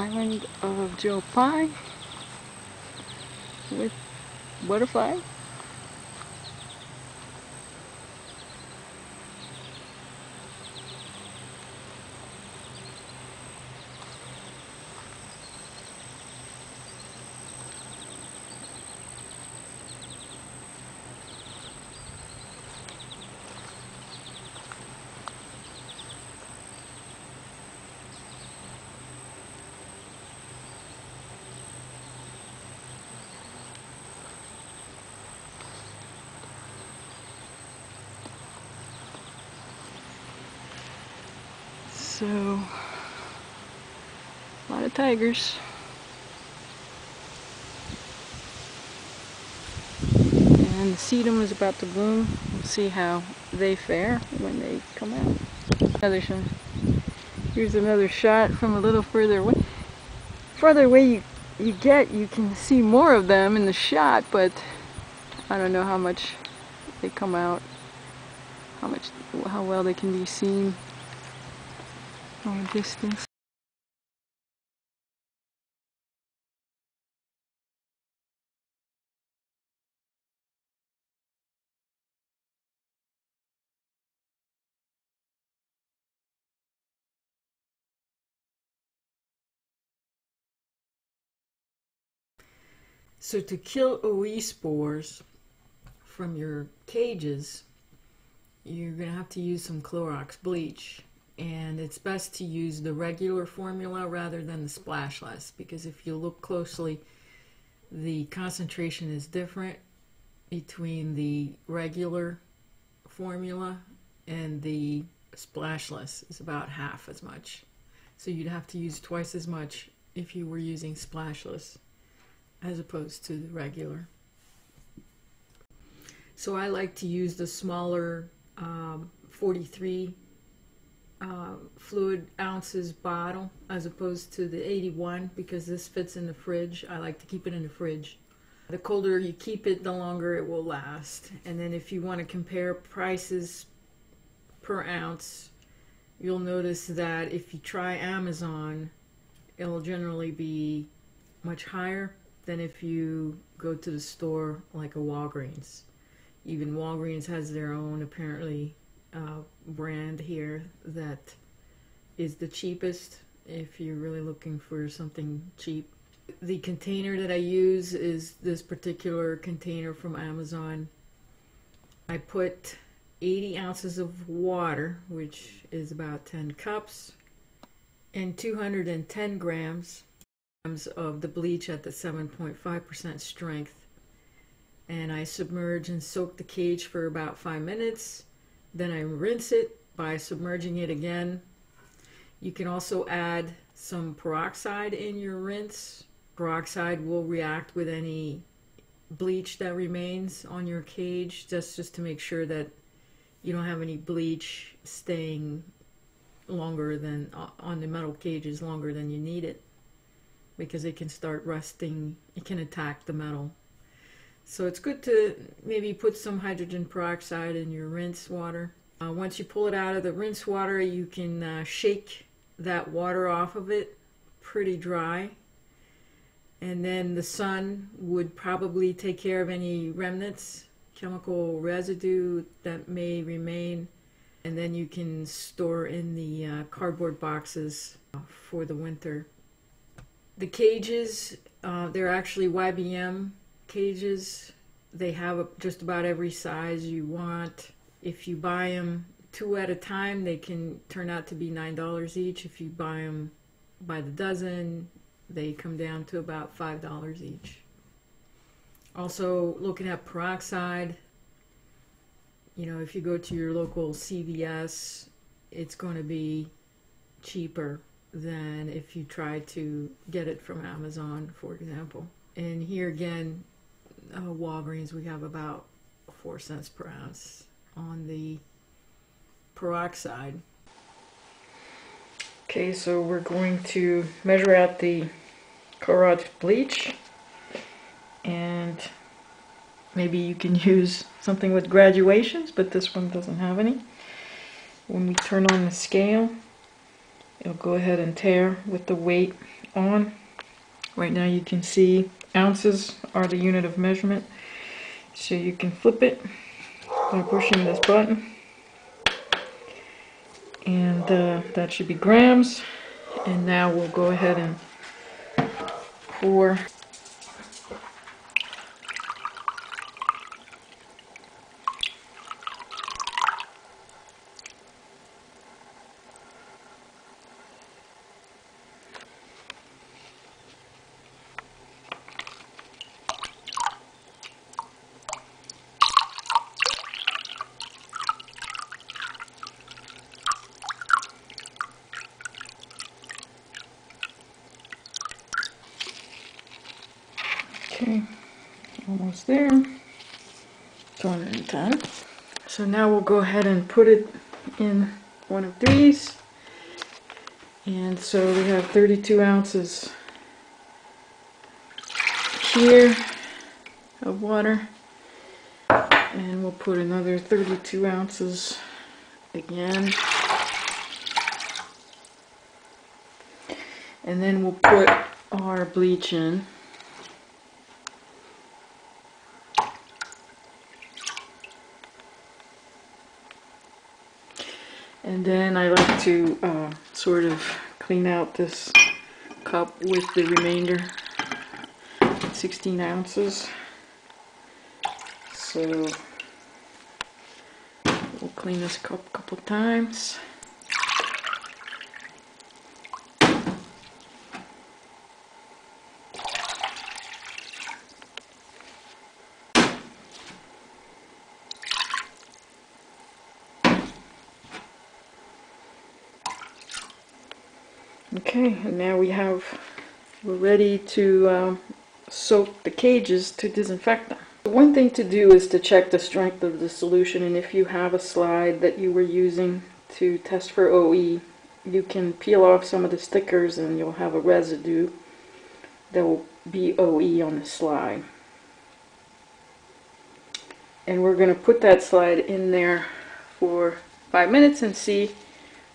island of Joe Pye with butterfly. So, a lot of tigers. And the sedum is about to bloom. We'll see how they fare when they come out. Another shot. Here's another shot from a little further away. Further away you, you get, you can see more of them in the shot, but I don't know how much they come out, how much, how well they can be seen a distance. So to kill OE spores from your cages, you're going to have to use some Clorox bleach. And it's best to use the regular formula rather than the splashless because if you look closely, the concentration is different between the regular formula and the splashless is about half as much. So you'd have to use twice as much if you were using splashless as opposed to the regular. So I like to use the smaller um, 43 uh, fluid ounces bottle as opposed to the 81 because this fits in the fridge. I like to keep it in the fridge. The colder you keep it, the longer it will last. And then if you want to compare prices per ounce, you'll notice that if you try Amazon, it'll generally be much higher than if you go to the store like a Walgreens. Even Walgreens has their own apparently uh, brand here that is the cheapest if you're really looking for something cheap. The container that I use is this particular container from Amazon. I put 80 ounces of water, which is about 10 cups, and 210 grams of the bleach at the 7.5% strength. And I submerge and soak the cage for about five minutes. Then I rinse it by submerging it again. You can also add some peroxide in your rinse. Peroxide will react with any bleach that remains on your cage just, just to make sure that you don't have any bleach staying longer than on the metal cages longer than you need it because it can start rusting it can attack the metal so it's good to maybe put some hydrogen peroxide in your rinse water. Uh, once you pull it out of the rinse water you can uh, shake that water off of it pretty dry. And then the sun would probably take care of any remnants chemical residue that may remain. And then you can store in the uh, cardboard boxes for the winter. The cages, uh, they're actually YBM cages. They have just about every size you want. If you buy them two at a time, they can turn out to be $9 each. If you buy them by the dozen, they come down to about $5 each. Also, looking at peroxide, you know, if you go to your local CVS, it's going to be cheaper than if you try to get it from Amazon, for example. And here again, uh, Walgreens, we have about four cents per ounce on the peroxide. Okay, so we're going to measure out the Clorox bleach and maybe you can use something with graduations, but this one doesn't have any. When we turn on the scale, it'll go ahead and tare with the weight on. Right now you can see ounces are the unit of measurement. So you can flip it by pushing this button. And uh, that should be grams. And now we'll go ahead and pour Okay, almost there. 210. So now we'll go ahead and put it in one of these. And so we have 32 ounces here of water. And we'll put another 32 ounces again. And then we'll put our bleach in. And then I like to uh, sort of clean out this cup with the remainder, 16 ounces. So we'll clean this cup a couple times. Okay, and now we have, we're ready to um, soak the cages to disinfect them. One thing to do is to check the strength of the solution and if you have a slide that you were using to test for OE, you can peel off some of the stickers and you'll have a residue that will be OE on the slide. And we're going to put that slide in there for five minutes and see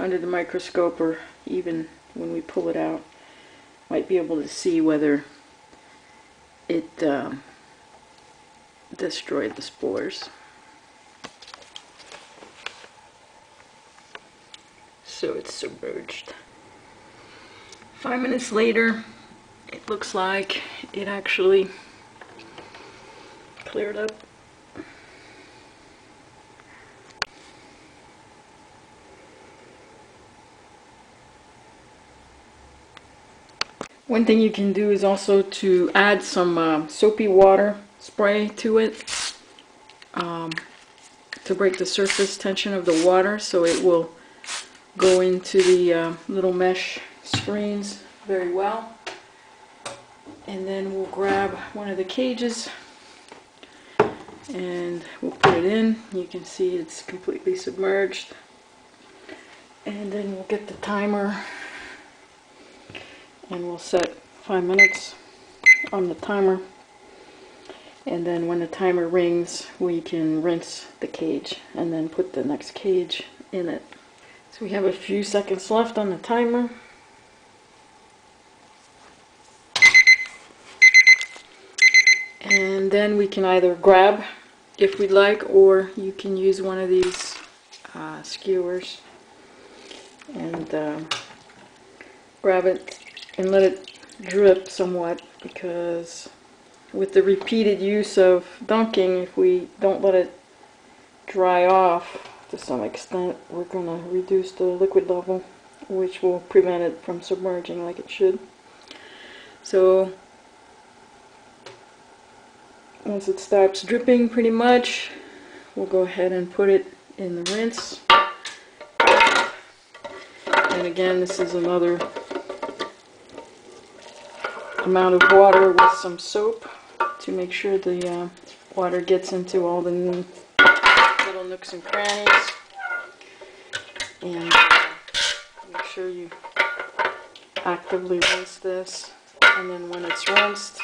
under the microscope or even when we pull it out might be able to see whether it um, destroyed the spores. So it's submerged. Five minutes later, it looks like it actually cleared up. One thing you can do is also to add some uh, soapy water spray to it um, to break the surface tension of the water so it will go into the uh, little mesh screens very well. And then we'll grab one of the cages and we'll put it in. You can see it's completely submerged. And then we'll get the timer and we'll set five minutes on the timer. And then when the timer rings we can rinse the cage and then put the next cage in it. So we have a few seconds left on the timer. And then we can either grab if we'd like or you can use one of these uh, skewers and uh, grab it and let it drip somewhat because with the repeated use of dunking, if we don't let it dry off to some extent, we're going to reduce the liquid level, which will prevent it from submerging like it should. So once it stops dripping pretty much, we'll go ahead and put it in the rinse. And again, this is another amount of water with some soap to make sure the uh, water gets into all the little nooks and crannies. And uh, make sure you actively rinse this. And then when it's rinsed,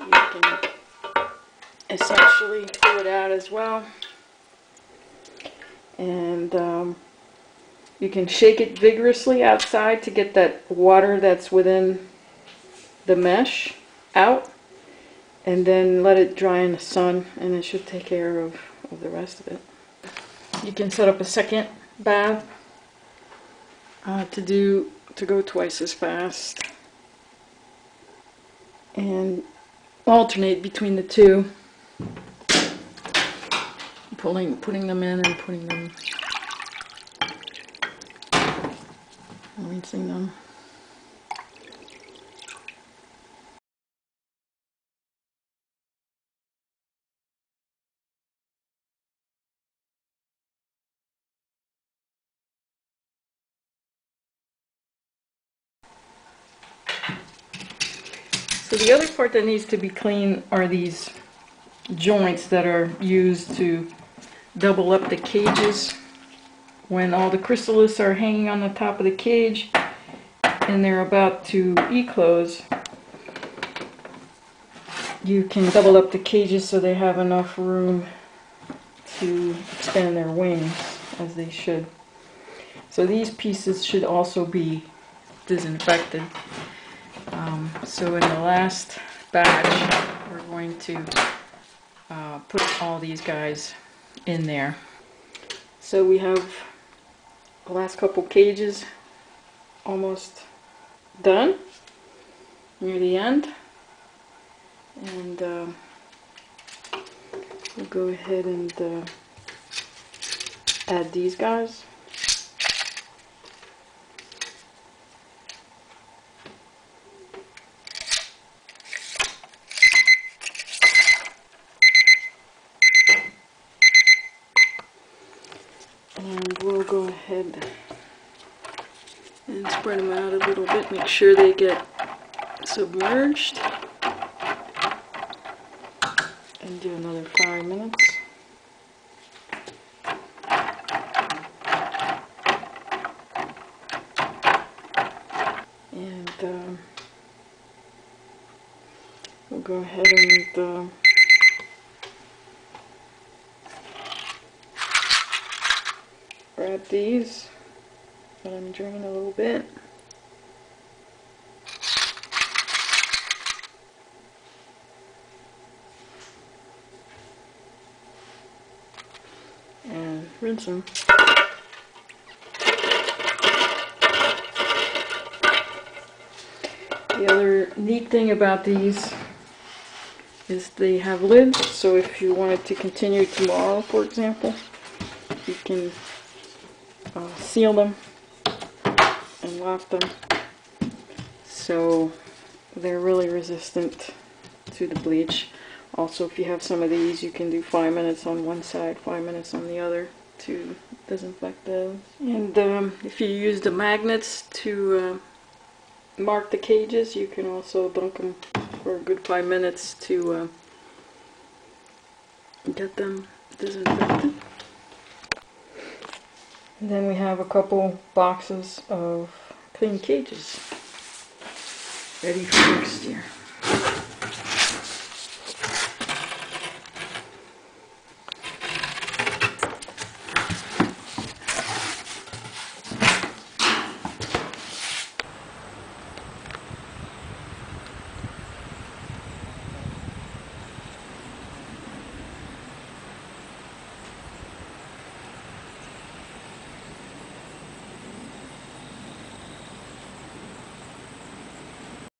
you can essentially pull it out as well. And um, You can shake it vigorously outside to get that water that's within the mesh out. And then let it dry in the sun and it should take care of, of the rest of it. You can set up a second bath uh, to do to go twice as fast and alternate between the two pulling putting them in and putting them rinsing them So the other part that needs to be clean are these joints that are used to double up the cages. When all the chrysalis are hanging on the top of the cage and they're about to eclose you can double up the cages so they have enough room to extend their wings as they should. So these pieces should also be disinfected um, so in the last batch, we're going to uh, put all these guys in there. So we have the last couple cages almost done near the end. And uh, we'll go ahead and uh, add these guys. And we'll go ahead and spread them out a little bit, make sure they get submerged. And do another five minutes. And um, we'll go ahead and uh, grab these, let them drain a little bit. And rinse them. The other neat thing about these is they have lids, so if you wanted to continue tomorrow, for example, you can uh, seal them and lock them so they're really resistant to the bleach. Also, if you have some of these, you can do five minutes on one side, five minutes on the other to disinfect those. And um, if you use the magnets to uh, mark the cages, you can also dunk them for a good five minutes to uh, get them disinfected. And then we have a couple boxes of clean cages ready for next year.